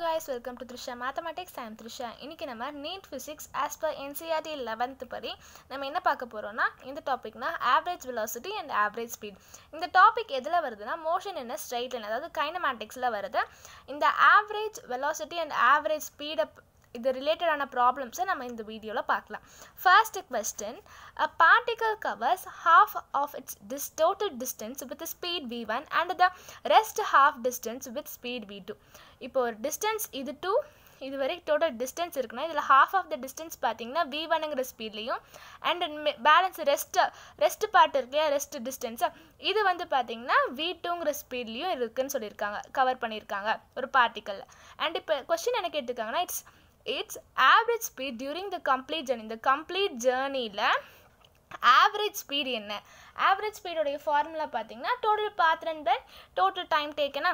guys welcome to Trisha mathematics I'm Trisha இன்றைக்கி நம்ம NEET physics as per NCERT eleventh படி நம்ம என்ன பார்க்க போகிறோம்னா இந்த டாபிக்னா average velocity and average speed இந்த டாபிக் எதில் வருதுன்னா மோஷன் என்ன ஸ்ட்ரைட் லைன் அதாவது கைனமேட்டிக்ஸில் வருது. இந்த ஆவரேஜ் வெலாசிட்டி அண்ட் ஆவரேஜ் ஸ்பீடை இது ரிலேட்டடான ப்ராப்ளம்ஸை நம்ம இந்த வீடியோவில் பார்க்கலாம். First question a particle covers half of its this total distance with speed v one and the rest half distance with speed v two இப்போ ஒரு டிஸ்டன்ஸ் இது டூ இது வரைக்கும் டோட்டல் டிஸ்டன்ஸ் இருக்குன்னா இதில் ஹாஃப் ஆஃப் த டிஸ்டன்ஸ் பார்த்தீங்கன்னா we ஒனுங்கிற ஸ்பீட்லேயும் and balance rest rest part இருக்கு இல்லையா ரெஸ்ட் டிஸ்டன்ஸு இது வந்து பார்த்தீங்கன்னா வி டூங்கிற ஸ்பீட்லேயும் இருக்குதுன்னு சொல்லியிருக்காங்க கவர் பண்ணியிருக்காங்க ஒரு பார்ட்டிக்கலில் அண்ட் இப்போ கொஸ்டின் என்ன கேட்டிருக்காங்கன்னா its its average speed during the complete journey இந்த கம்ப்ளீட் ஜேர்னியில் ஆவரேஜ் ஸ்பீட் என்ன? ஆவரேஜ் ஸ்பீடோடைய ஃபார்முலா பார்த்தீங்கன்னா total path run by total time டேக்கனா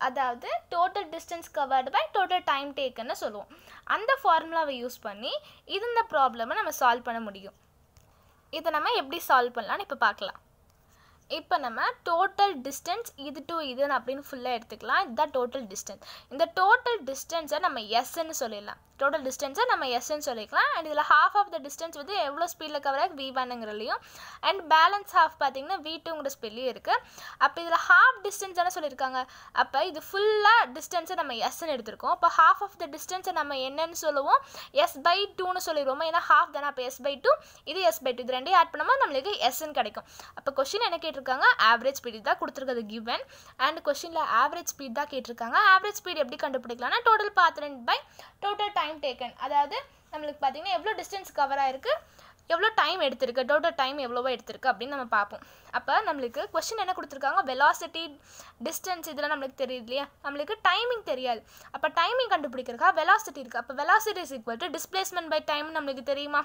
அதாவது total distance covered by total time டேக்குன்னு சொல்லுவோம். அந்த ஃபார்முலாவை யூஸ் பண்ணி இது இந்த ப்ராப்ளமை நம்ம சால்வ் பண்ண முடியும். இதை நம்ம எப்படி சால்வ் பண்ணலான்னு இப்போ பார்க்கலாம். இப்போ நம்ம டோட்டல் டிஸ்டன்ஸ் இது டு இதுன்னு அப்படின்னு ஃபுல்லாக எடுத்துக்கலாம். இதுதான் டோட்டல் டிஸ்டன்ஸ் இந்த டோட்டல் டிஸ்டன்ஸை நம்ம எஸ்ன்னு சொல்லிடலாம். டோட்டல் டிஸ்டன்ஸை நம்ம எஸ்ன்னு சொல்லிக்கலாம். அண்ட் இதில் ஹாஃப் ஆஃப் த டிஸ்டன்ஸ் வந்து எவ்வளோ ஸ்பீடில் கவர் ஆகி வி ஒன்னுங்கிறலையும் அண்ட் பேலன்ஸ் ஹாஃப் பார்த்தீங்கன்னா வி டூங்கிற ஸ்பீட்லேயும் இருக்குது அப்போ இதில் ஹாஃப் டிஸ்டன்ஸ் தானே சொல்லியிருக்காங்க? அப்போ இது ஃபுல்லாக டிஸ்டன்ஸை நம்ம எஸ்ன்னு எடுத்திருக்கோம். அப்போ ஹாஃப் ஆஃப் த டிஸ்டன்ஸை நம்ம என்னன்னு சொல்லுவோம்? எஸ் பை டூன்னு சொல்லிடுவோம்? ஏன்னா ஹாஃப் தானே. அப்போ எஸ் பை டூ இது எஸ் பை டூ இது ரெண்டையும் ஆட் பண்ணும்போது நம்மளுக்கு எஸ்ன்னு கிடைக்கும். அப்போ கொஷின் என்ன கேட்டிருக்காங்க? ஆவரேஜ் ஸ்பீடு தான் கொடுத்துருக்கிறது கிவன் அண்ட் கொஷினில் ஆவரேஜ் ஸ்பீட் தான் கேட்டிருக்காங்க. ஆவரேஜ் ஸ்பீட் எப்படி கண்டுபிடிக்கலாம்னா total path run by total time time taken அதாவது நம்மளுக்கு பார்த்தீங்கன்னா எவ்வளோ டிஸ்டன்ஸ் கவர் ஆயிருக்கு எவ்வளோ டைம் எடுத்திருக்கு டோட்டல் டைம் எவ்வளோவோ எடுத்திருக்கு அப்படின்னு நம்ம பார்ப்போம். அப்போ நம்மளுக்கு கொஷின் என்ன கொடுத்துருக்காங்க? வெலாசிட்டி டிஸ்டன்ஸ் இதெல்லாம் நம்மளுக்கு தெரியுது இல்லையா? நம்மளுக்கு டைமிங் தெரியாது. அப்போ டைமிங் கண்டுபிடிக்கிறக்கா வெலாசிட்டி இருக்குது அப்போ velocity is equal to displacement by time நம்மளுக்கு தெரியுமா?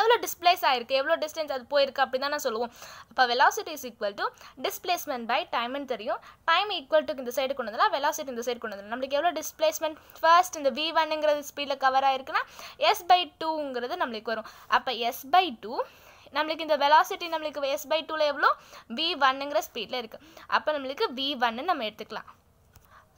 எவ்வளோ டிஸ்பிளேஸ் ஆகிருக்கு எவ்வளோ டிஸ்டன்ஸ் அது போயிருக்கு அப்படி தான் நான் சொல்லுவோம். அப்போ velocity is equal to displacement by டைம்னு தெரியும். டைம் ஈக்குவல் டு இந்த சைடு கொண்டு வந்தால் வெலாசிட்டி இந்த சைடு கொண்டு வந்துடும் நம்மளுக்கு எவ்வளோ டிஸ்பிளேஸ்மெண்ட் ஃபர்ஸ்ட் இந்த வி ஒன்னுங்கிறது ஸ்பீடில் கவர் ஆயிருக்குன்னா எஸ் பை டூங்கிறது நம்மளுக்கு வரும். அப்போ எஸ் பை டூ நம்மளுக்கு இந்த வெலாசிட்டி நம்மளுக்கு எஸ் பை டூவில் எவ்வளோ வி ஒன்னுங்கிற ஸ்பீடில் இருக்குது அப்போ நம்மளுக்கு வி ஒன்னு நம்ம எடுத்துக்கலாம்.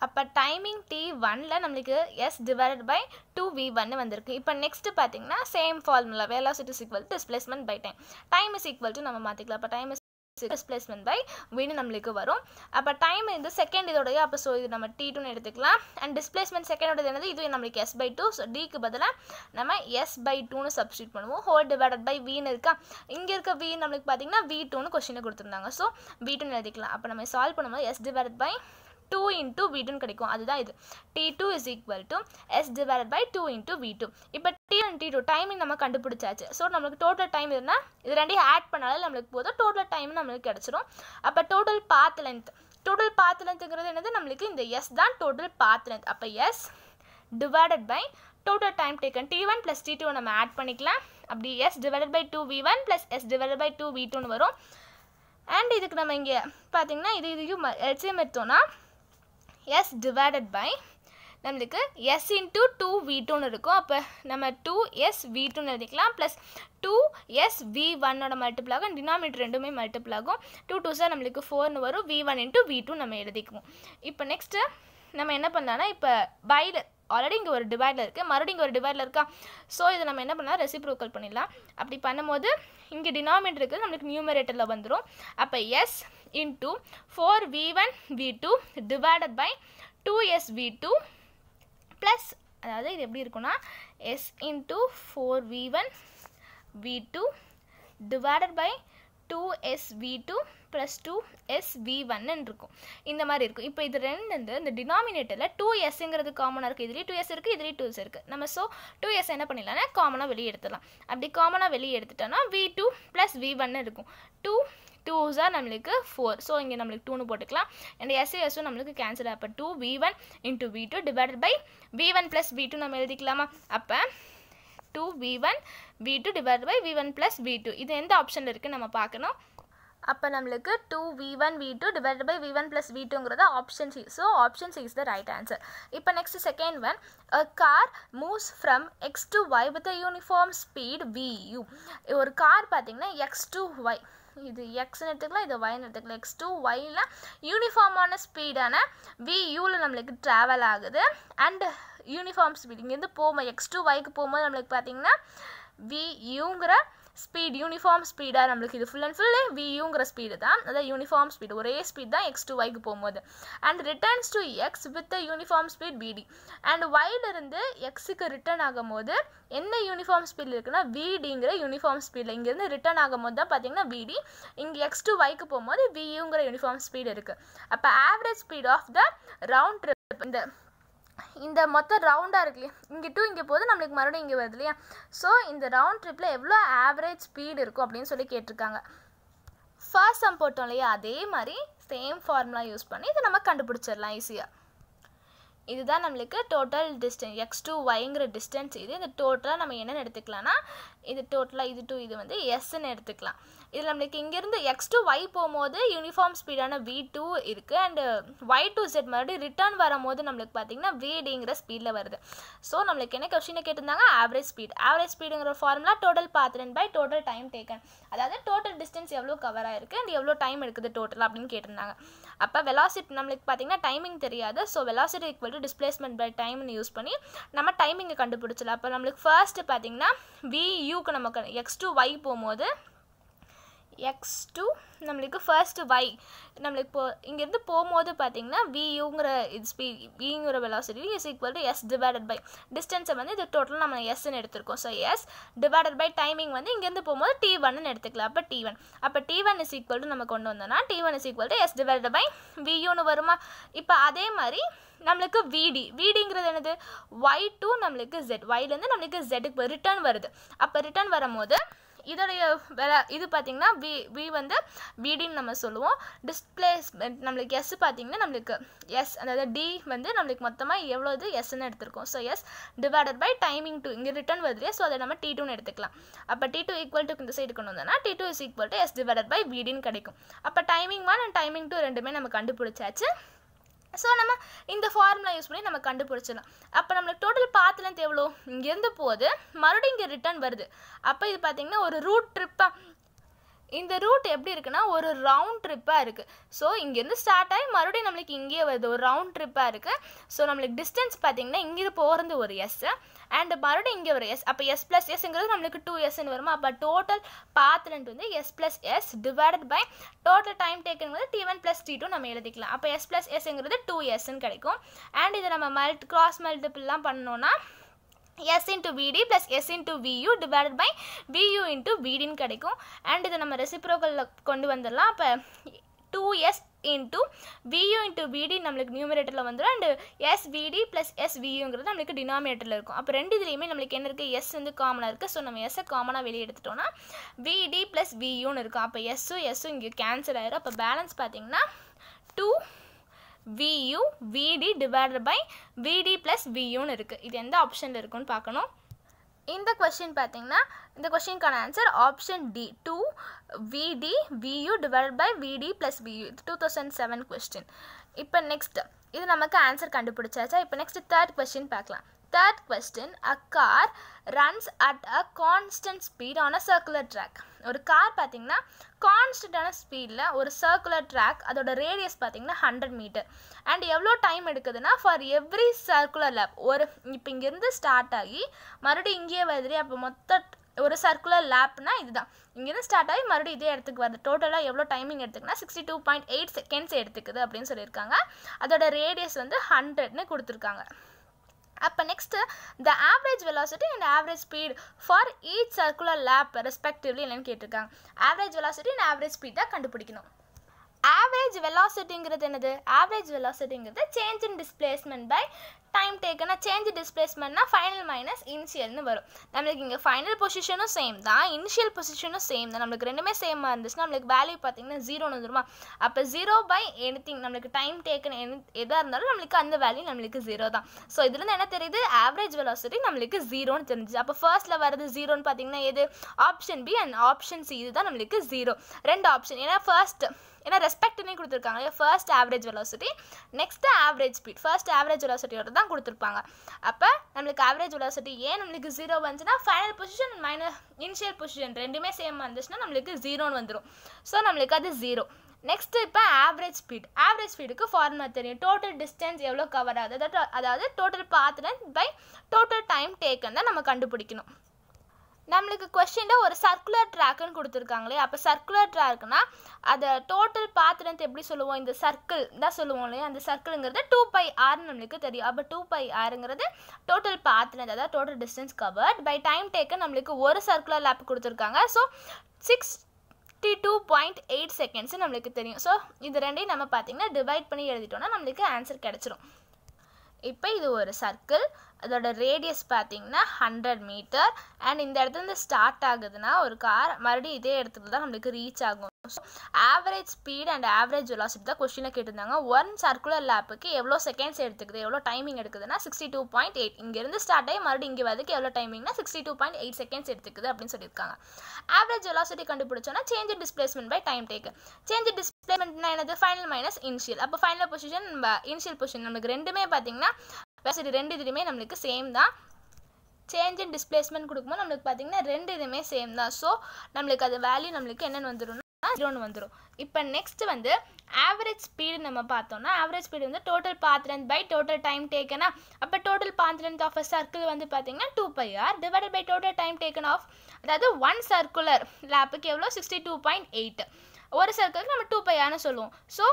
அப்போ டைமிங் டி ஒனில் நம்மளுக்கு S divided by two v one வந்திருக்கு. இப்போ நெக்ஸ்ட் பார்த்தீங்கன்னா same formula velocity is equal displacement by time time is equal to நம்ம மாற்றிக்கலாம் அப்போ டைம் இஸ் டிஸ்பிளேஸ்மெண்ட் பை வின்னு நம்மளுக்கு வரும். அப்போ டைம் இந்த செகண்ட் இதோடைய அப்போ ஸோ இது நம்ம டி டூன்னு எடுத்துக்கலாம். அண்ட் டிஸ்பிளேஸ்மெண்ட் செகண்டோட என்னது? இது நம்மளுக்கு எஸ் பை டூ ஸோ டிக்கு பதிலாக நம்ம எஸ் பை டூன்னு சப்ஸ்டியூட் பண்ணுவோம். ஹோல் டிவைடட் பை வின்னு இருக்கா? இங்கே இருக்க வி நம்மளுக்கு பார்த்தீங்கன்னா வி டூன்னு கொஸ்டினை கொடுத்துருந்தாங்க. ஸோ வி டூன்னு எழுதிக்கலாம். அப்போ நம்ம சால்வ் பண்ணும்போது S divided by two into v டூன்னு கிடைக்கும் அதுதான் இது T two is equal to S divide by two into v two இப்போ T one T two timing நம்ம கண்டுபிடிச்சாச்சு ஸோ நம்மளுக்கு டோட்டல் டைம் இருந்தால் இது ரெண்டையும் ஆட் பண்ணாலும் நம்மளுக்கு போதும் டோட்டல் டைம் நம்மளுக்கு கிடச்சிரும் அப்போ total path length total path லென்த்துங்கிறது என்னது நம்மளுக்கு இந்த எஸ் தான் டோட்டல் பாத் லென்த் அப்போ S divided by total time taken T one plus T two நம்ம ஆட் பண்ணிக்கலாம் அப்படி S divided by two v one plus S divided by two v டூன்னு வரும் அண்ட் இதுக்கு நம்ம இங்கே பார்த்தீங்கன்னா இது இதையும் எல்சிஎம் எடுத்தோன்னா எஸ் டிவைடட் பை நம்மளுக்கு எஸ் இன்ட்டு டூ வி டூன்னு இருக்கும். அப்போ நம்ம டூ எஸ் வி டூன்னு எழுதிக்கலாம். ப்ளஸ் டூ எஸ் வி ஒன்னோட மல்டிபிள் ஆகும். டினாமினேட்டர் ரெண்டுமே மல்டிபிள் ஆகும். டூ டூ சார் நம்மளுக்கு ஃபோர்னு வரும். V one into v two நம்ம எழுதிக்குவோம். இப்போ நெக்ஸ்ட்டு நம்ம என்ன பண்ணலாம்னா இப்போ பைல ஆல்ரெடி இங்கே ஒரு டிவைடில் இருக்குது மறுபடியும் இங்கே ஒரு டிவைடில் இருக்கா? ஸோ இதை நம்ம என்ன பண்ணலாம்? ரெசிப்ரோக்கல் பண்ணிடலாம். அப்படி பண்ணும்போது இங்கே டினாமினேட்டர் இருக்குது. நம்மளுக்கு நியூமரேட்டரில் வந்துடும் அப்போ S into four v one v two divided by two S v two plus அதாவது இது எப்படி இருக்குன்னா S into four v one v two divided by two S v two plus two S v one இருக்கும். இந்த மாதிரி இருக்கும். இப்போ இது ரெண்டு வந்து இந்த டினாமினேட்டரில் டூ எஸ்ங்கிறது காமனாக இருக்குது இதுலேயும் டூ எஸ் இருக்குது இதுலேயும் டூ எஸ் இருக்குது நம்ம ஸோ டூ எஸ் என்ன பண்ணிடலாம்னா காமனாக வெளியே எடுத்துடலாம். அப்படி காமனாக வெளியே எடுத்துட்டோன்னா V two plus v one இருக்கும். டூ டூ நம்மளுக்கு ஃபோர் ஸோ இங்கே நம்மளுக்கு டூன்னு போட்டுக்கலாம். அண்ட் எஸ்ஏ எஸ்ஸும் நம்மளுக்கு கேன்சல் அப்போ two v one into v two divided by v one plus v two நம்ம எழுதிக்கலாமா? அப்போ two v one v two divide by v one plus v two இது எந்த ஆப்ஷனில் இருக்குது நம்ம பார்க்கணும்? அப்போ நம்மளுக்கு two v one v two divide by v one plus v டூங்கிறது option C so option C is the right answer இப்போ next second one a car moves from X to Y with a uniform speed V U ஒரு car பார்த்தீங்கன்னா X to Y இது எக்ஸ்னு எடுத்துக்கலாம் இது ஒய்னு எடுத்துக்கலாம். X to ஒயில் யூனிஃபார்மான ஸ்பீடான வி யூவில் நம்மளுக்கு ட்ராவல் ஆகுது. அண்ட் யூனிஃபார்ம் ஸ்பீட் இங்கேருந்து போகும்போது எக்ஸ் டூ ஒய்க்கு போகும்போது நம்மளுக்கு பார்த்தீங்கன்னா வி யூங்கிற ஸ்பீட் யூனிஃபார்ம் ஸ்பீடாக நம்மளுக்கு இது ஃபுல் அண்ட் ஃபுல்லு வியூங்கிற ஸ்பீடு தான். அதாவது யூனிஃபார்ம் ஸ்பீடு ஒரே ஸ்பீட் தான் எக்ஸ் டூ ஒய்க்கு போகும்போது. And returns to X with uniform speed பிடி அண்ட் ஒயிலிருந்து எக்ஸுக்கு ரிட்டர்ன் ஆகும்போது என்ன யூனிஃபார்ம் ஸ்பீடில் இருக்குன்னா விடிங்கிற யூனிஃபார்ம் ஸ்பீடில் இங்கேருந்து ரிட்டர்ன் ஆகும்போது தான் பார்த்தீங்கன்னா விடி இங்கே எக்ஸ் டூ ஒய்க்கு போகும்போது வியூங்கிற யூனிஃபார்ம் ஸ்பீடு இருக்குது அப்போ average speed of the round trip இந்த இந்த மொத்தம் ரவுண்டாக இருக்கு இல்லையா? இங்கே டூ இங்கே போது நம்மளுக்கு மறுபடியும் இங்கே வருது இல்லையா? ஸோ இந்த ரவுண்ட் ட்ரிப்பில் எவ்வளோ ஆவரேஜ் ஸ்பீடு இருக்கும் அப்படின்னு சொல்லி கேட்டிருக்காங்க. ஃபர்ஸ்ட் சம் போட்டோம் இல்லையா? அதே மாதிரி சேம் ஃபார்முலா யூஸ் பண்ணி இதை நம்ம கண்டுபிடிச்சிடலாம் ஈஸியாக இதுதான் நம்மளுக்கு டோட்டல் டிஸ்டன்ஸ் எக்ஸ் டூ ஒய்ங்கிற டிஸ்டன்ஸ் இது இந்த டோட்டலாக நம்ம என்னென்னு எடுத்துக்கலாம்னா இது டோட்டலாக இது டூ இது வந்து எஸ்ன்னு எடுத்துக்கலாம். இதில் நம்மளுக்கு இங்கேருந்து எக்ஸ் டூ ஒய் போகும்போது யூனிஃபார்ம் ஸ்பீடான வி டூ இருக்குது அண்டு ஒய் டூ செட் மறுபடியும் ரிட்டர்ன் வரும்போது நம்மளுக்கு பார்த்தீங்கன்னா விடிங்கிற ஸ்பீடில் வருது. ஸோ நம்மளுக்கு என்ன கொஸ்டினை கேட்டிருந்தாங்க? Average speed average ஸ்பீடுங்கிற formula total path run by total time taken அதாவது டோட்டல் டிஸ்டன்ஸ் எவ்வளோ கவர் ஆயிருக்கு? அண்ட் எவ்வளோ டைம் எடுக்குது டோட்டல் அப்படின்னு கேட்டிருந்தாங்க. அப்போ வெலாசிட்டி நம்மளுக்கு பார்த்தீங்கன்னா டைமிங் தெரியாது. So velocity equal to displacement by டைம்னு யூஸ் பண்ணி நம்ம டைமிங்கை கண்டுபிடிச்சலாம் அப்போ நம்மளுக்கு ஃபர்ஸ்ட்டு பார்த்தீங்கன்னா வி யூக்கு நமக்கு எக்ஸ் டூ ஒய் போகும்போது எக்ஸ் டூ நம்மளுக்கு ஃபர்ஸ்ட் ஒய் நம்மளுக்கு இப்போ இங்கேருந்து போகும்போது பார்த்தீங்கன்னா வியூங்கிற இது ஸ்பீ விங்கிற velocity is equal to S divided by டிஸ்டன்ஸை வந்து இது டோட்டல் நம்ம எஸ்ன்னு எடுத்திருக்கோம். So S divided by timing வந்து இங்கேருந்து போகும்போது டி ஒன்னு எடுத்துக்கலாம். அப்போ டி ஒன் அப்போ T one is equal to நம்ம கொண்டு வந்தோம்னா T one is equal to S divided by வியூன்னு வருமா? இப்போ அதே மாதிரி நம்மளுக்கு விடி விடிங்கிறது என்னது? ஒய் டூ நம்மளுக்கு ஜெட் ஒய்லேருந்து நம்மளுக்கு ஜெட்டுக்கு ரிட்டர்ன் வருது. அப்போ ரிட்டர்ன் வரும்போது இதோடைய வேலை இது பார்த்திங்கன்னா வி வி வந்து விடின்னு நம்ம சொல்லுவோம். டிஸ்பிளேஸ்மெண்ட் நம்மளுக்கு எஸ் பார்த்திங்கன்னா நம்மளுக்கு எஸ் அதாவது டி வந்து நம்மளுக்கு மொத்தமாக எவ்வளோ இது? எஸ்ன்னு எடுத்திருக்கோம். So S divided by timing two இங்கே ரிட்டர்ன் வருது ஸோ அதை நம்ம டி டூன்னு எடுத்துக்கலாம். அப்போ டி டூ ஈக்குவல் டு இந்த சைடு கொண்டு வந்தோம்னா T two is equal to S divided by விடின்னு கிடைக்கும். அப்போ timing one and timing two ரெண்டுமே நம்ம கண்டுபிடிச்சாச்சு. ஸோ நம்ம இந்த ஃபார்முலா யூஸ் பண்ணி நம்ம கண்டுபிடிச்சிடலாம். அப்போ நம்மளுக்கு டோட்டல் பாத் லென்த் எவ்வளோ இங்கேருந்து போகுது. மறுபடியும் இங்கே ரிட்டர்ன் வருது. அப்போ இது பார்த்திங்கன்னா ஒரு ரூட் ட்ரிப்பாக இந்த ரூட் எப்படி இருக்குன்னா ஒரு ரவுண்ட் ட்ரிப்பாக இருக்குது ஸோ இங்கேருந்து ஸ்டார்ட் ஆகி மறுபடியும் நம்மளுக்கு இங்கேயே வருது. ஒரு ரவுண்ட் ட்ரிப்பாக இருக்குது ஸோ நம்மளுக்கு டிஸ்டன்ஸ் பார்த்திங்கன்னா இங்கேருந்து போகிறது ஒரு எஸ் அண்ட் மறுபடியும் இங்கே ஒரு எஸ் அப்போ எஸ் ப்ளஸ் எஸ்ங்கிறது நம்மளுக்கு டூ எஸ்ன்னு வருமா? அப்போ டோட்டல் பாத் வந்து S plus S divided by total time டேக்குங்கிறது T one plus T two நம்ம எழுதிக்கலாம். அப்போ எஸ் ப்ளஸ் எஸ்ங்கிறது டூ எஸ்ன்னு கிடைக்கும். அண்ட் இதை நம்ம மல்ட் கிராஸ் மல்டிபிள்லாம் பண்ணோன்னா S into VT plus S into VU divided by VU into விடின்னு கிடைக்கும். அண்ட் இதை நம்ம ரெசிப்ரோக்கலில் கொண்டு வந்துடலாம். அப்போ two S into VU into VT நம்மளுக்கு நியூமரேட்டரில் வந்துடும் and S VT plus S வியூங்கிறது நம்மளுக்கு டினாமினேட்டரில் இருக்கும். அப்போ ரெண்டு இதுலேயுமே நம்மளுக்கு என்ன இருக்குது எஸ் வந்து காமனாக இருக்குது ஸோ நம்ம எஸ்ஸை காமனாக வெளியே எடுத்துட்டோம்னா விடி ப்ளஸ் வியூன்னு இருக்கும். அப்போ எஸ்ஸும் எஸ்ஸும் இங்கே கேன்சல் ஆயிரும். அப்போ பேலன்ஸ் பார்த்தீங்கன்னா two VU VT divided by VT plus வியூன்னு இருக்குது இது எந்த ஆப்ஷனில் இருக்குன்னு பார்க்கணும். இந்த கொஷின் பார்த்தீங்கன்னா இந்த கொஷினுக்கான answer option D two VT VU divide by VT plus VU இது டூ தௌசண்ட் செவன் கொஸ்டின் இப்போ நெக்ஸ்ட் இது நமக்கு ஆன்சர் கண்டுபிடிச்சாச்சா? இப்போ நெக்ஸ்ட் தேர்ட் கொஸ்டின் பார்க்கலாம். Third question a car runs at a constant speed on a circular track ஒரு car பார்த்தீங்கன்னா கான்ஸ்டன்டான ஸ்பீடில் ஒரு சர்க்குலர் ட்ராக் அதோட ரேடியஸ் பார்த்தீங்கன்னா ஹண்ட்ரட் மீட்டர் அண்ட் எவ்வளோ டைம் எடுக்குதுன்னா ஃபார் எவ்ரி சர்க்குலர் லேப் ஒரு இப்போ இங்கேருந்து ஸ்டார்ட் ஆகி மறுபடியும் இங்கேயே வருது அப்போ மொத்த ஒரு சர்க்குலர் லேப்னா இதுதான். இங்கேருந்து ஸ்டார்ட் ஆகி மறுபடியும் இதே இடத்துக்கு வருது. டோட்டலாக எவ்வளோ timing எடுத்துக்குன்னா sixty two point eight seconds எடுத்துக்குது அப்படின்னு சொல்லியிருக்காங்க. அதோட ரேடியஸ் வந்து ஹண்ட்ரட்னு கொடுத்துருக்காங்க. அப்போ next the average velocity and average speed for each circular lap respectively என்னென்னு கேட்டிருக்காங்க. Average velocity and average speed தான் கண்டுபிடிக்கணும். ஆவரேஜ் வெலாசிட்டிங்கிறது என்னது? Average வெலாசிட்டிங்கிறது change in displacement by time டேக்கனா change டிஸ்பிளேஸ்மெண்ட்னா ஃபைனல் மைனஸ் இனிஷியல்னு வரும். நம்மளுக்கு இங்கே ஃபைனல் பொசிஷனும் சேம் தான் இனிஷியல் பொசிஷனும் சேம் தான். நம்மளுக்கு ரெண்டுமே சேமாக இருந்துச்சுன்னா நம்மளுக்கு வேல்யூ பார்த்தீங்கன்னா ஜீரோன்னு வந்துருமா? அப்போ ஜீரோ பை எனி நம்மளுக்கு டைம் டேக்கன் எதாக இருந்தாலும் நம்மளுக்கு அந்த வேல்யூ நம்மளுக்கு ஜீரோ தான். ஸோ இதுலேருந்து என்ன தெரியுது? ஆவரேஜ் வெலாசிட்டி நம்மளுக்கு ஜீரோன்னு தெரிஞ்சுச்சு. அப்போ ஃபர்ஸ்ட்டில் வரது ஜீரோன்னு பார்த்தீங்கன்னா எது? Option B and option C இதுதான் நம்மளுக்கு ஜீரோ ரெண்டு ஆப்ஷன் ஏன்னா ஃபர்ஸ்ட் ஏன்னா ரெஸ்பெக்ட்னே கொடுத்துருக்காங்க first average velocity next average speed first average வெலாசிட்டியோட தான் தான் கொடுத்துருப்பாங்க. அப்போ நம்மளுக்கு ஆவரேஜ் வெலாசிட்டி ஏன் நம்மளுக்கு ஜீரோ வந்துச்சுன்னா final position minus initial position ரெண்டுமே சேம் வந்துச்சுன்னா நம்மளுக்கு ஜீரோன்னு வந்துடும் ஸோ நம்மளுக்கு அது ஜீரோ நெக்ஸ்ட் இப்போ ஆவரேஜ் ஸ்பீட் ஆவரேஜ் ஸ்பீடுக்கு ஃபார்முலா தெரியும். டோட்டல் டிஸ்டன்ஸ் எவ்வளோ கவர் ஆகுது? அதாவது அதாவது total path length by total time taken தான் நம்ம கண்டுபிடிக்கணும். நம்மளுக்கு கொஸ்டினில் ஒரு சர்க்குலர் ட்ராக்குன்னு கொடுத்துருக்காங்களே அப்போ சர்க்குலர் ட்ராக்குன்னா அதை டோட்டல் பாத்திரத்தை எப்படி சொல்லுவோம்? இந்த சர்க்கிள் தான் சொல்லுவோம் இல்லையா? அந்த சர்க்கிளுங்கிறது டூ பை ஆர்னு நம்மளுக்கு தெரியும். அப்போ டூ பை ஆருங்கிறது டோட்டல் பாத் அதாவது total distance covered by time taken நம்மளுக்கு ஒரு சர்க்குலர் லேப் கொடுத்துருக்காங்க. So six fifty two point eight seconds நம்மளுக்கு தெரியும். ஸோ இது ரெண்டையும் நம்ம பார்த்தீங்கன்னா டிவைட் பண்ணி எழுதிட்டோம்னா நம்மளுக்கு ஆன்சர் கிடச்சிரும். இப்போ இது ஒரு சர்க்கிள் அதோட ரேடியஸ் பார்த்தீங்கன்னா ஹண்ட்ரட் மீட்டர் அண்ட் இந்த இடத்துல இருந்து ஸ்டார்ட் ஆகுதுன்னா ஒரு கார் மறுபடியும் இதே இடத்துல தான் நம்மளுக்கு ரீச் ஆகும். So average speed and average velocity தான் கொஸ்டினில் கேட்டிருந்தாங்க. ஒன் சர்க்குலர் லேப்புக்கு எவ்வளோ செகண்ட்ஸ் எடுத்துக்குது? எவ்வளோ டைமிங் எடுக்குதுன்னா சிக்ஸ்டி டூ பாயிண்ட் எயிட் இங்கேருந்து ஸ்டார்ட் ஆகி மறுபடியும் இங்கே வரதுக்கு எவ்வளோ டைமிங்னா sixty two point eight seconds எடுத்துக்குது அப்படின்னு சொல்லியிருக்காங்க. Average velocity கண்டுபிடிச்சோன்னா change displacement by time take change டிஸ்பிளேஸ்மெண்ட்னா என்னது? ஃபைனல் மைனஸ் இனிஷியல் அப்போ ஃபைனல் பொசிஷன் இனிஷியல் பொசிஷன் நமக்கு ரெண்டுமே பார்த்தீங்கன்னா வெலாசிட்டி ரெண்டு இதுலையுமே நம்மளுக்கு சேம் தான். சேஞ்ச் அண்ட் டிஸ்பிளேஸ்மெண்ட் கொடுக்கும்போது நம்மளுக்கு பார்த்தீங்கன்னா ரெண்டு இதுவுமே சேம் தான். ஸோ நம்மளுக்கு அது வேல்யூ நம்மளுக்கு என்னென்னு வந்துடும்னா ஜீரோன்னு வந்துடும் இப்போ நெக்ஸ்ட் வந்து ஆவரேஜ் ஸ்பீடு நம்ம பார்த்தோம்னா ஆவரேஜ் ஸ்பீடு வந்து total path length by total time டேக்கனா அப்போ total path length of a circle வந்து பார்த்தீங்கன்னா two by R divided by total time taken of அதாவது ஒன் சர்க்குலர் லேப்புக்கு எவ்வளோ சிக்ஸ்டி டூ பாயிண்ட் எயிட் ஒரு சர்க்கிளுக்கு நம்ம டூ பை ஆர்னு சொல்லுவோம். ஸோ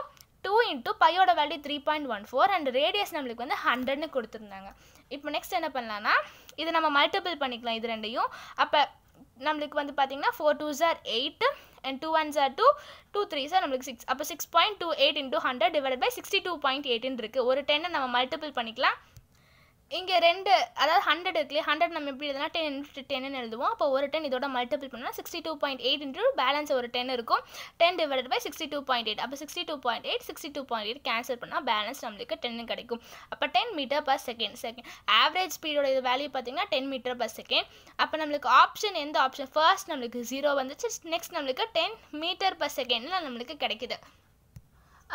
டூ இன்ட்டு பையோட value three point one four and radius நம்மளுக்கு வந்து ஹண்ட்ரட்னு கொடுத்துருந்தாங்க. இப்போ நெக்ஸ்ட் என்ன பண்ணலான்னா இது நம்ம மல்டிபிள் பண்ணிக்கலாம் இது ரெண்டையும். அப்போ நம்மளுக்கு வந்து பார்த்தீங்கன்னா ஃபோர் டூ ஜார் எயிட் அண்ட் டூ ஒன் ஜார் டூ டூ த்ரீ சார் நம்மளுக்கு சிக்ஸ் அப்போ six point two eight into hundred divide by sixty two point eighteen இருக்குது ஒரு டென்னை நம்ம மல்டிபிள் பண்ணிக்கலாம். இங்கே ரெண்டு அதாவது ஹண்ட்ரட் இருக்குல்லையே? ஹண்ட்ரட் நம்ம எப்படி எழுதுனா டென் இன்ட்டு டென்னு எழுதுவோம். அப்போ ஒரு டென் இதோட மல்டிபிள் பண்ணால் sixty two point eight into balance ஒரு டென் இருக்கும். Ten divide by sixty two point eight அப்போ sixty two point eight sixty two point eight cancel பண்ணால் பேலன்ஸ் நம்மளுக்கு டென்னு கிடைக்கும். அப்போ ten metre per second second average ஸ்பீடோட இது வேல்யூ பார்த்தீங்கன்னா டென் மீட்டர் பர் செகண்ட் அப்போ நம்மளுக்கு ஆப்ஷன் எந்த ஆப்ஷன் ஃபர்ஸ்ட் நம்மளுக்கு ஜீரோ வந்துச்சு நெக்ஸ்ட் நம்மளுக்கு டென் மீட்டர் பர் செகண்டில் நம்மளுக்கு கிடைக்குது.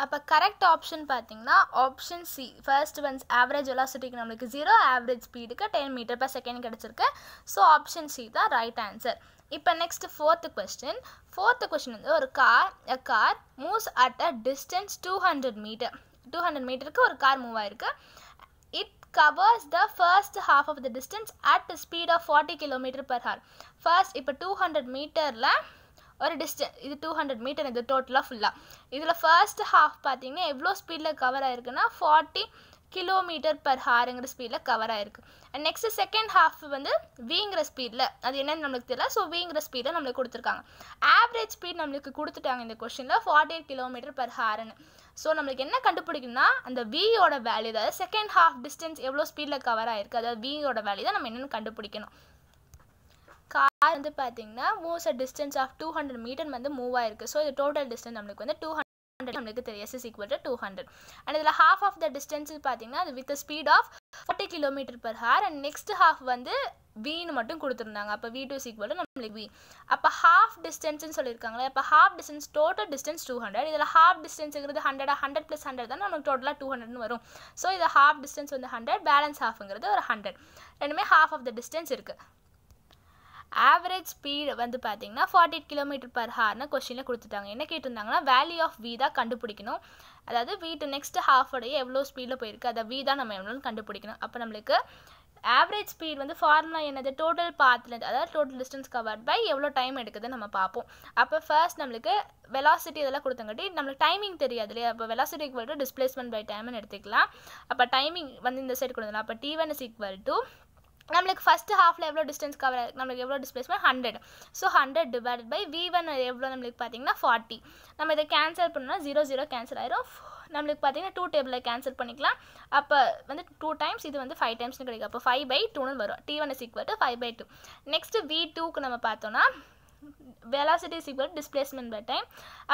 அப்போ கரெக்ட் ஆப்ஷன் பார்த்தீங்கன்னா option C first once average வெலாசிட்டிக்கு நம்மளுக்கு ஜீரோ ஆவரேஜ் ஸ்பீடுக்கு டென் மீட்டர் பர் செகண்ட் கிடச்சிருக்கு. ஸோ ஆப்ஷன் சி தான் ரைட் ஆன்சர் இப்போ next fourth question fourth question வந்து ஒரு car a car moves at a distance two hundred metre two hundred மீட்டருக்கு ஒரு car move ஆயிருக்கு. It covers the first half of the distance at speed of forty kilometre per hour first இப்போ two hundred மீட்டரில் ஒரு distance இது two hundred metre இது டோட்டலாக ஃபுல்லாக இதில் ஃபர்ஸ்ட் ஹாஃப் பார்த்தீங்கன்னா எவ்வளோ ஸ்பீடில் கவர் ஆயிருக்குன்னா ஃபார்ட்டி கிலோமீட்டர் பர் ஹாருங்கிற ஸ்பீடில் கவர் ஆயிருக்கு. அண்ட் நெக்ஸ்ட் செகண்ட் ஹாஃப் வந்து வீங்கிற ஸ்பீடில் அது என்னன்னு நம்மளுக்கு தெரியல. ஸோ வீங்கிற ஸ்பீடில் நம்மளுக்கு கொடுத்துருக்காங்க. ஆவரேஜ் ஸ்பீட் நம்மளுக்கு கொடுத்துட்டாங்க இந்த கொஷினில் ஃபார்ட்டி எயிட் கிலோமீட்டர் பர் ஹார்னு ஸோ நம்மளுக்கு என்ன கண்டுபிடிக்கணும்னா அந்த வியோட வேல்யூ அதாவது செகண்ட் ஹாஃப் டிஸ்டன்ஸ் எவ்வளோ ஸ்பீடில் கவர் ஆயிருக்கு அதாவது வியோட வேல்யூ தான் நம்ம என்னென்னு கண்டுபிடிக்கணும். அது வந்து பார்த்தீங்கன்னா moves a distance of two hundred metre வந்து மூவ் ஆயிருக்கு. ஸோ இது டோட்டல் டிஸ்டன்ஸ் நம்மளுக்கு வந்து டூ ஹண்ட்ரட் நம்மளுக்கு தெரியும். S is equal to two hundred and இதில் ஹாஃப் ஆஃப் த டிஸ்டன்ஸ் பார்த்தீங்கன்னா அது with speed of forty kilometre per hour and next half வந்து வின்னு மட்டும் கொடுத்துருந்தாங்க. அப்போ வி டூ ஈக்குவல் நம்மளுக்கு வி அப்போ ஹாஃப் டிஸ்டன்ஸ்னு சொல்லியிருக்காங்களே அப்போ half distance total distance two hundred இதில் ஹாஃப் டிஸ்டன்ஸுங்கிறது ஹண்ட்ரட் ஹண்ட்ரட் ப்ளஸ் ஹண்ட்ரட் தான் நமக்கு டோட்டலாக டூ ஹண்ட்ரட்னு வரும். ஸோ இது ஹாஃப் டிஸ்டன்ஸ் வந்து ஹண்ட்ரட் பேலன்ஸ் ஹாஃப்ங்கிறது ஒரு ஹண்ட்ரட் ரெண்டுமே ஹாஃப் ஆஃப் த டிஸ்டன்ஸ் இருக்குது ஆவரேஜ் ஸ்பீடு வந்து பார்த்தீங்கன்னா ஃபார்ட்டி எயிட் கிலோமீட்டர் பர் ஹார்னு கொஸ்டினில் கொடுத்துட்டாங்க. என்ன கேட்டிருந்தாங்கன்னா வேல்யூ ஆஃப் வி தான் கண்டுபிடிக்கணும். அதாவது வீட்டு நெக்ஸ்ட் ஹாஃப் உடைய எவ்வளோ ஸ்பீடில் போயிருக்கு அதை வி தான் நம்ம எவ்வளோன்னு கண்டுபிடிக்கணும். அப்போ நம்மளுக்கு ஆவரேஜ் ஸ்பீட் வந்து ஃபார்முலா என்னது? டோட்டல் பாத்லேருந்து அதாவது டோட்டல் டிஸ்டன்ஸ் கவர்ட் பை எவ்வளோ டைம் எடுக்குதுன்னு நம்ம பார்ப்போம். அப்போ ஃபர்ஸ்ட் நம்மளுக்கு வெலாசிட்டி இதெல்லாம் கொடுத்தங்காட்டி நம்மளுக்கு டைமிங் தெரியாது இல்லையா? அப்போ velocity equal to displacement by டைம்னு எடுத்துக்கலாம். அப்போ டைமிங் வந்து இந்த சைடு கொடுத்துலாம் அப்போ T one is equal to நம்மளுக்கு ஃபஸ்ட்டு ஹாஃபில் எவ்வளோ டிஸ்டன்ஸ் கவர் ஆகுது நம்மளுக்கு எவ்வளோ displacement hundred so hundred divided by V one எவ்வளோ நம்மளுக்கு பார்த்தீங்கன்னா ஃபார்ட்டி நம்ம இதை கேன்சல் பண்ணோம்னா ஜீரோ ஜீரோ கேன்சல் ஆயிரும். நம்மளுக்கு பார்த்தீங்கன்னா டூ டேபிளில் கேன்சல் பண்ணிக்கலாம். அப்போ வந்து டூ டைம்ஸ் இது வந்து ஃபைவ் டைம்ஸ்னு கிடைக்கும். அப்போ ஃபைவ் பை டூன்னு வரும். T one is equal to five by two next V டூக்கு நம்ம பார்த்தோன்னா velocity is equal displacement by time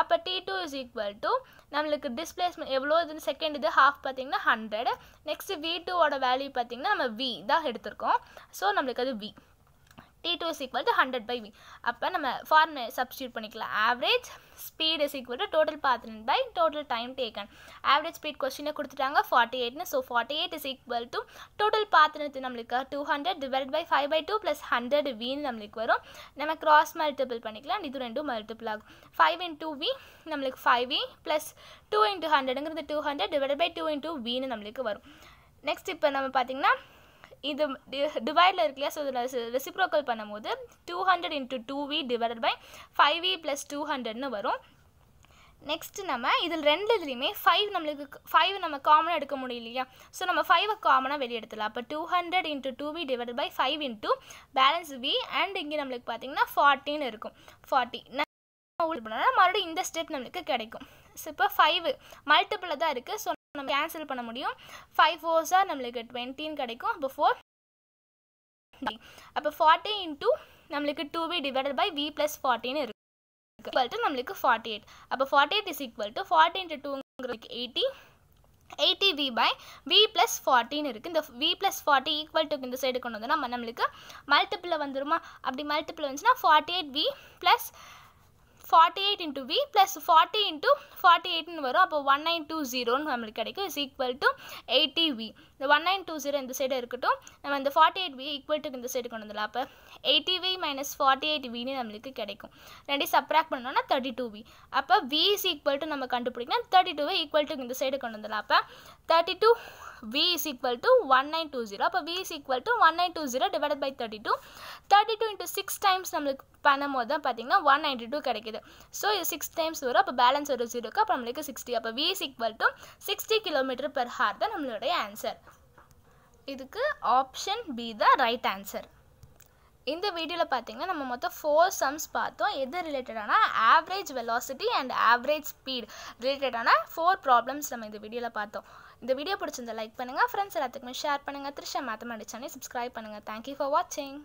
அப்போ T two is equal to நம்மளுக்கு டிஸ்பிளேஸ்மெண்ட் எவ்வளோ இது செகண்ட் இது ஹாஃப் பார்த்தீங்கன்னா ஹண்ட்ரட் நெக்ஸ்ட் வி டூவோட வேல்யூ பார்த்தீங்கன்னா நம்ம வி தான் எடுத்திருக்கோம். ஸோ நம்மளுக்கு அது V T two is equal to hundred by V அப்போ நம்ம ஃபார்முலா சப்ஸ்டியூட் பண்ணிக்கலாம். Average speed is equal to total path by total time taken average speed கொஸ்டினை கொடுத்துட்டாங்க forty எயிட்னு so forty eight is equal to total path நம்மளுக்கு two hundred divide by five by two plus hundred வின்னு நம்மளுக்கு வரும். நம்ம cross multiple பண்ணிக்கலாம். இது ரெண்டும் multiple ஆகும். ஃபைவ் இன்டூ வி நம்மளுக்கு five V plus two into ஹண்ட்ரடுங்கிறது two hundred divide by two into வின்னு நம்மளுக்கு வரும். நெக்ஸ்ட் இப்போ நம்ம பார்த்திங்கன்னா இது டிவைடில் இருக்கு இல்லையா? ஸோ இதில் ரெசிப்ரோக்கல் பண்ணும்போது two hundred into two V divided by five V plus two ஹண்ட்ரட்னு வரும். நெக்ஸ்ட்டு நம்ம இதில் ரெண்டு இதுலேயுமே ஃபைவ் நம்மளுக்கு ஃபைவ் நம்ம காமனாக எடுக்க முடியலையா ஸோ நம்ம ஃபைவை காமனாக வெளியே எடுத்துலாம் அப்போ two hundred into two V divide by five into balance V and இங்கே நம்மளுக்கு பார்த்தீங்கன்னா ஃபார்ட்டின்னு இருக்கும். ஃபார்ட்டி பண்ணால் மறுபடியும் இந்த ஸ்டெப் நம்மளுக்கு கிடைக்கும். ஸோ இப்போ ஃபைவ் மல்டிப்பிளில் தான் இருக்குது ஸோ நம்ம கேன்சல் பண்ண முடியும். ஃபைவ் ஃபோர்ஸாக நம்மளுக்கு டுவெண்ட்டின்னு கிடைக்கும். அப்போ ஃபோர் அப்போ ஃபார்ட்டி இன்ட்டு நம்மளுக்கு two V divided by V plus ஃபார்ட்டின்னு இருக்குது ஈக்குவல் டு நம்மளுக்கு ஃபார்ட்டி எயிட் அப்போ forty eight is equal to forty into டூங்கிறதுக்கு eighty eighty V by V plus ஃபார்ட்டின்னு இருக்குது இந்த V plus forty equal to இந்த side கொண்டு வந்தோம்னா நம்மளுக்கு மல்டிப்பிளில் வந்துருமா? அப்படி மல்டிப்பிள் வந்துச்சுன்னா forty eight V plus forty eight into V plus forty into forty எயிட்னு வரும். அப்போ ஒன் நைன் டூ ஜீரோன்னு நம்மளுக்கு கிடைக்கும். Is equal to eighty V இந்த ஒன் நைன் டூ ஜீரோ இந்த சைடு இருக்கட்டும். நம்ம இந்த forty eight V equal to இந்த சைடு கொண்டு வந்துடலாம். அப்போ eighty V minus forty eight வின்னு நம்மளுக்கு கிடைக்கும். ரெண்டையும் சப்ராக்ட் பண்ணோம்னா தேர்ட்டி டூ வி அப்போ வி இஸ் ஈக்குவல் டு நம்ம கண்டுபிடிக்கணும். தேர்ட்டி டூவை ஈக்குவல் டு இந்த சைடு கொண்டு வந்துடலாம். அப்போ thirty two v is equal to 1920 அப்போ v is equal to 1920 divided by 32 32 into 6 times நம்மளுக்கு பண்ணும்போது தான் பார்த்தீங்கன்னா ஒன் நைன்டி டூ கிடைக்குது. ஸோ இது சிக்ஸ் டைம்ஸ் வரும் அப்போ பேலன்ஸ் ஒரு ஜீரோக்கு அப்போ நம்மளுக்கு சிக்ஸ்டி அப்போ v is equal to sixty kilometre per hour தான் நம்மளுடைய ஆன்சர் இதுக்கு ஆப்ஷன் பி தான் ரைட் ஆன்சர் இந்த வீடியோவில் பார்த்தீங்கன்னா நம்ம மொத்தம் ஃபோர் சம்ஸ் பார்த்தோம். எது ரிலேட்டடான average velocity and average speed ரிலேட்டடான ஃபோர் ப்ராப்ளம்ஸ் நம்ம இந்த வீடியோவில் பார்த்தோம். இந்த வீடியோ பிடிச்சிருந்தா லைக் பண்ணுங்கள் ஃப்ரெண்ட்ஸ் எல்லாத்துக்குமே ஷேர் பண்ணுங்கள் த்ரிஷா மேத்தமெட்டிக்ஸ் சேனல் சப்ஸ்கிரைப் பண்ணுங்கள் தேங்க்யூ ஃபார் வாட்சிங்